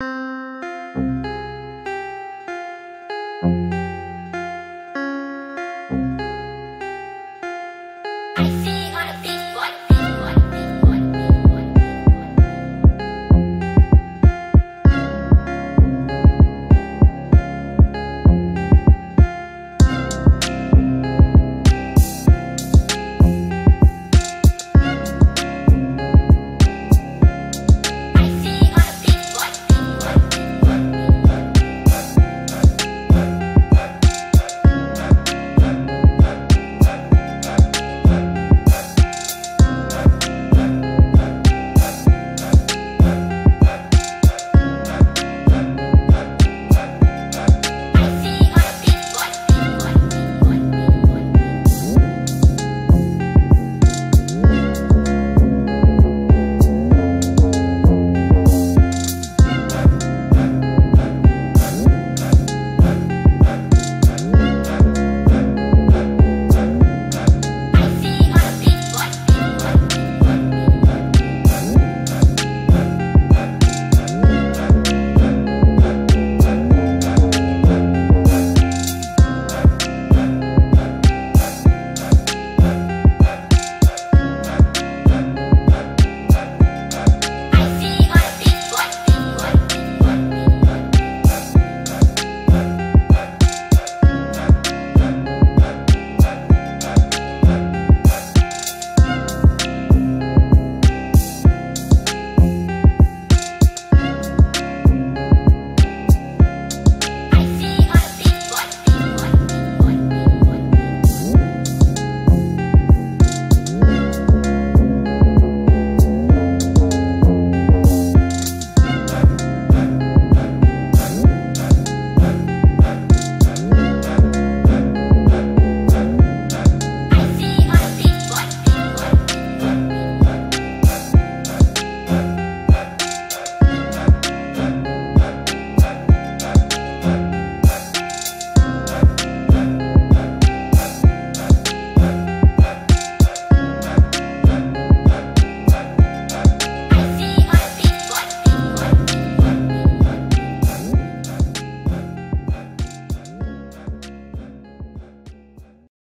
you